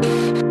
you